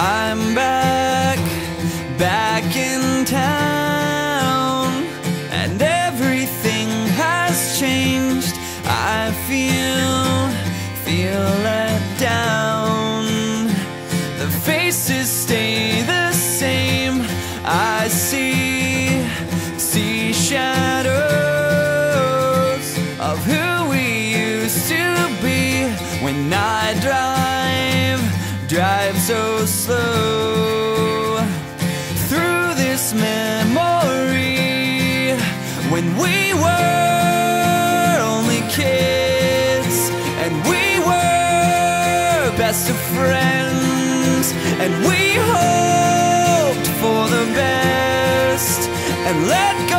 I'm back, back in town, and everything has changed. I feel, feel let down. The faces stay the same. I see, see shadows of who we used to be when I drive, drive so slow through this memory when we were only kids and we were best of friends and we hoped for the best and let